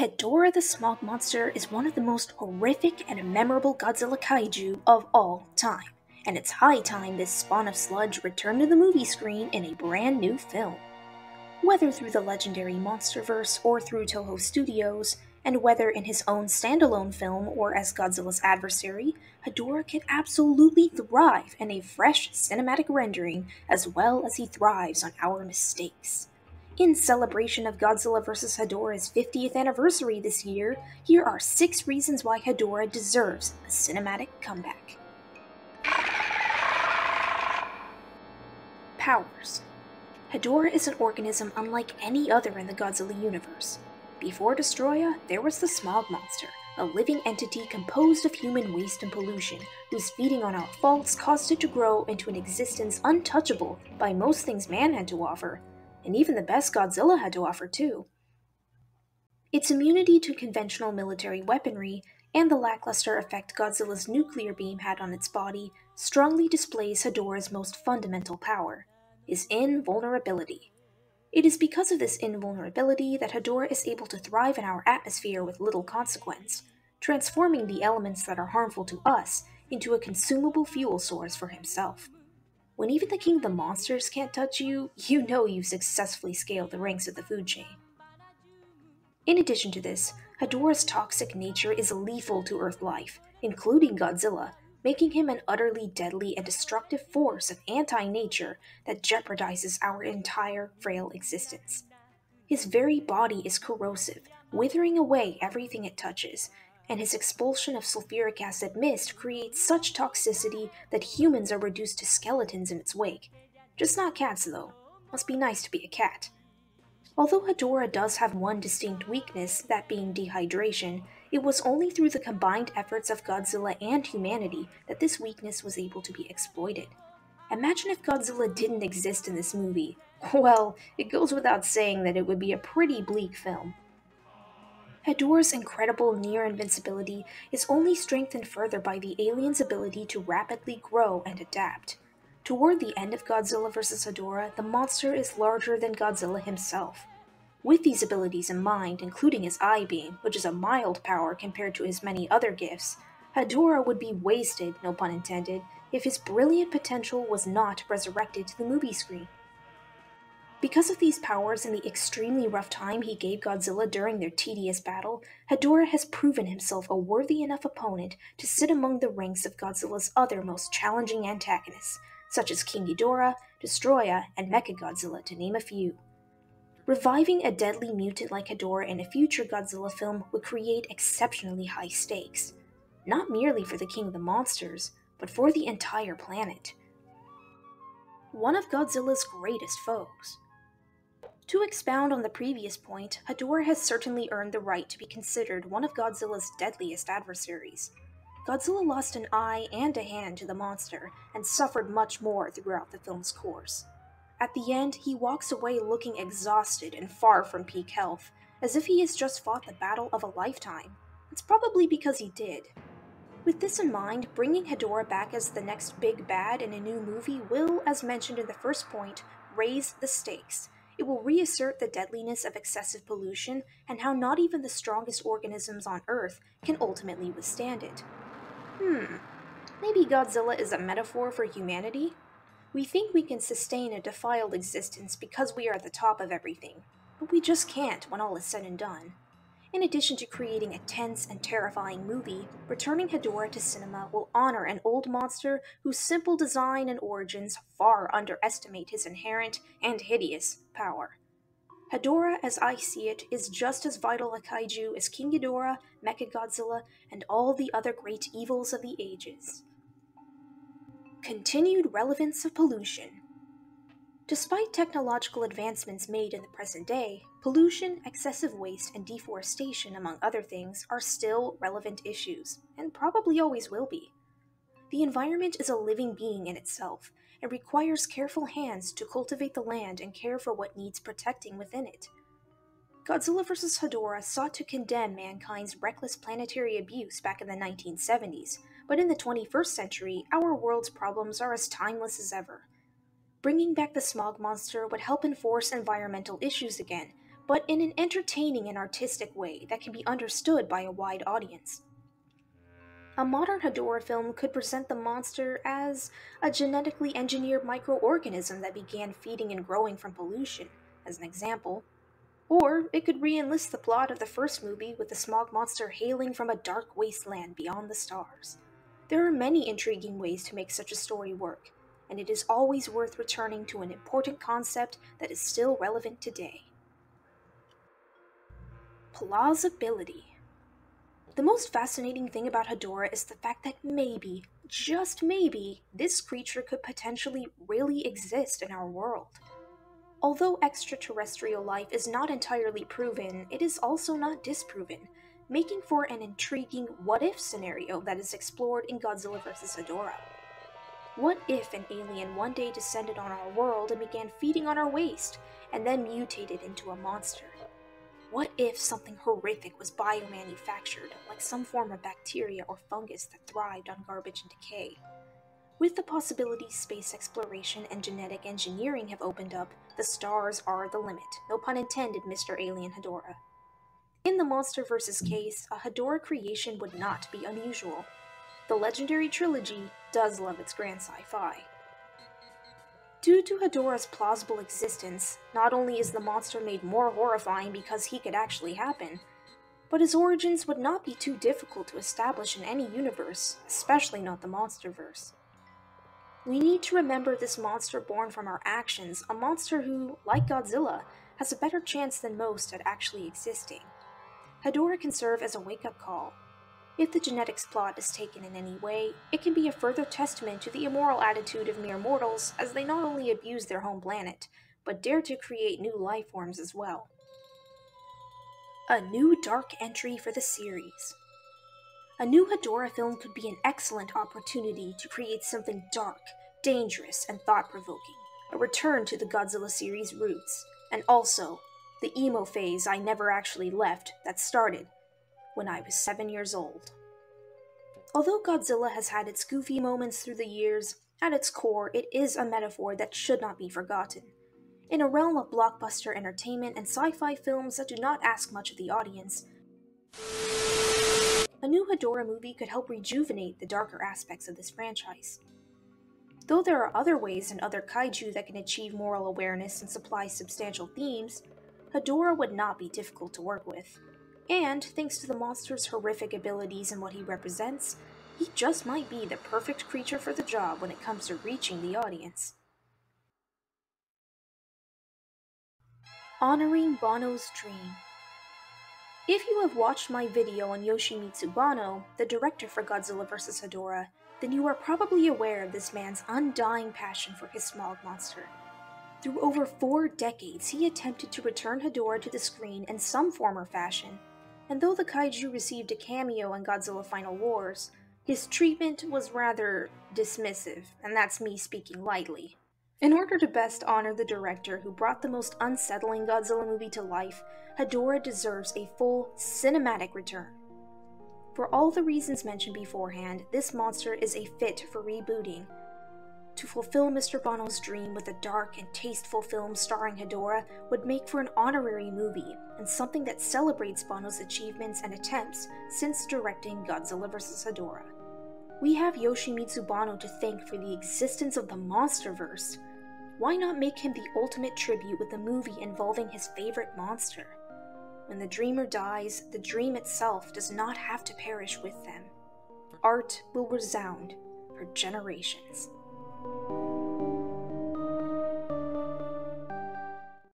Hedorah the Smog Monster is one of the most horrific and memorable Godzilla kaiju of all time, and it's high time this spawn of sludge returned to the movie screen in a brand new film. Whether through the legendary Monsterverse or through Toho Studios, and whether in his own standalone film or as Godzilla's adversary, Hedorah can absolutely thrive in a fresh cinematic rendering as well as he thrives on our mistakes. In celebration of Godzilla vs. Hedorah's 50th anniversary this year, here are six reasons why Hedorah deserves a cinematic comeback. Powers Hedorah is an organism unlike any other in the Godzilla universe. Before Destoroyah, there was the Smog Monster, a living entity composed of human waste and pollution, whose feeding on our faults caused it to grow into an existence untouchable by most things man had to offer, and even the best Godzilla had to offer, too. Its immunity to conventional military weaponry and the lackluster effect Godzilla's nuclear beam had on its body strongly displays Hedorah's most fundamental power his invulnerability. It is because of this invulnerability that Hedorah is able to thrive in our atmosphere with little consequence, transforming the elements that are harmful to us into a consumable fuel source for himself. When even the king of the monsters can't touch you, you know you've successfully scaled the ranks of the food chain. In addition to this, Hedorah's toxic nature is lethal to Earth life, including Godzilla, making him an utterly deadly and destructive force of anti nature that jeopardizes our entire frail existence. His very body is corrosive, withering away everything it touches, and his expulsion of sulfuric acid mist creates such toxicity that humans are reduced to skeletons in its wake. Just not cats, though. Must be nice to be a cat. Although Hedorah does have one distinct weakness, that being dehydration, it was only through the combined efforts of Godzilla and humanity that this weakness was able to be exploited. Imagine if Godzilla didn't exist in this movie. Well, it goes without saying that it would be a pretty bleak film. Hedorah's incredible near invincibility is only strengthened further by the alien's ability to rapidly grow and adapt. Toward the end of Godzilla vs. Hedorah, the monster is larger than Godzilla himself. With these abilities in mind, including his eye beam, which is a mild power compared to his many other gifts, Hedorah would be wasted, no pun intended, if his brilliant potential was not resurrected to the movie screen. Because of these powers and the extremely rough time he gave Godzilla during their tedious battle, Hedorah has proven himself a worthy enough opponent to sit among the ranks of Godzilla's other most challenging antagonists, such as King Ghidorah, Destoroyah, and Mechagodzilla, to name a few. Reviving a deadly mutant like Hedorah in a future Godzilla film would create exceptionally high stakes, not merely for the King of the Monsters, but for the entire planet. One of Godzilla's greatest foes. To expound on the previous point, Hedorah has certainly earned the right to be considered one of Godzilla's deadliest adversaries. Godzilla lost an eye and a hand to the monster, and suffered much more throughout the film's course. At the end, he walks away looking exhausted and far from peak health, as if he has just fought the battle of a lifetime. It's probably because he did. With this in mind, bringing Hedorah back as the next big bad in a new movie will, as mentioned in the first point, raise the stakes it will reassert the deadliness of excessive pollution and how not even the strongest organisms on Earth can ultimately withstand it. Hmm, maybe Godzilla is a metaphor for humanity? We think we can sustain a defiled existence because we are at the top of everything, but we just can't when all is said and done. In addition to creating a tense and terrifying movie, returning Hedorah to cinema will honor an old monster whose simple design and origins far underestimate his inherent and hideous power. Hedorah, as I see it, is just as vital a kaiju as King Ghidorah, Mechagodzilla, and all the other great evils of the ages. Continued relevance of pollution. Despite technological advancements made in the present day, pollution, excessive waste, and deforestation, among other things, are still relevant issues, and probably always will be. The environment is a living being in itself, and requires careful hands to cultivate the land and care for what needs protecting within it. Godzilla vs. Hedorah sought to condemn mankind's reckless planetary abuse back in the 1970s, but in the 21st century, our world's problems are as timeless as ever. Bringing back the smog monster would help enforce environmental issues again but in an entertaining and artistic way that can be understood by a wide audience. A modern Hedorah film could present the monster as a genetically engineered microorganism that began feeding and growing from pollution, as an example. Or it could re enlist the plot of the first movie with the smog monster hailing from a dark wasteland beyond the stars. There are many intriguing ways to make such a story work, and it is always worth returning to an important concept that is still relevant today. Plausibility. The most fascinating thing about Hedorah is the fact that maybe, just maybe, this creature could potentially really exist in our world. Although extraterrestrial life is not entirely proven, it is also not disproven, making for an intriguing what if scenario that is explored in Godzilla vs. Hedorah. What if an alien one day descended on our world and began feeding on our waste, and then mutated into a monster? What if something horrific was biomanufactured, like some form of bacteria or fungus that thrived on garbage and decay? With the possibilities space exploration and genetic engineering have opened up, the stars are the limit. No pun intended, Mr. Alien Hedorah. In the Monsterverse case, a Hedorah creation would not be unusual. The legendary trilogy does love its grand sci fi. Due to Hedorah's plausible existence, not only is the monster made more horrifying because he could actually happen, but his origins would not be too difficult to establish in any universe, especially not the Monsterverse. We need to remember this monster born from our actions, a monster who, like Godzilla, has a better chance than most at actually existing. Hedorah can serve as a wake up call, if the genetics plot is taken in any way, it can be a further testament to the immoral attitude of mere mortals as they not only abuse their home planet, but dare to create new life forms as well. A new dark entry for the series. A new Hedorah film could be an excellent opportunity to create something dark, dangerous, and thought provoking, a return to the Godzilla series' roots, and also the emo phase I never actually left that started when I was seven years old. Although Godzilla has had its goofy moments through the years, at its core, it is a metaphor that should not be forgotten. In a realm of blockbuster entertainment and sci fi films that do not ask much of the audience, a new Hedorah movie could help rejuvenate the darker aspects of this franchise. Though there are other ways and other kaiju that can achieve moral awareness and supply substantial themes, Hedorah would not be difficult to work with. And, thanks to the monster's horrific abilities and what he represents, he just might be the perfect creature for the job when it comes to reaching the audience. Honoring Banno's Dream If you have watched my video on Yoshimitsu Banno, the director for Godzilla vs. Hedorah, then you are probably aware of this man's undying passion for his smog monster. Through over four decades, he attempted to return Hedorah to the screen in some form or fashion, and though the kaiju received a cameo in Godzilla Final Wars, his treatment was rather dismissive, and that's me speaking lightly. In order to best honor the director who brought the most unsettling Godzilla movie to life, Hedorah deserves a full cinematic return. For all the reasons mentioned beforehand, this monster is a fit for rebooting, to fulfill Mr. Banno's dream with a dark and tasteful film starring Hedorah would make for an honorary movie and something that celebrates Banno's achievements and attempts since directing Godzilla vs. Hedorah. We have Yoshimitsu Banno to thank for the existence of the Monsterverse. Why not make him the ultimate tribute with a movie involving his favorite monster? When the dreamer dies, the dream itself does not have to perish with them. Art will resound for generations thank you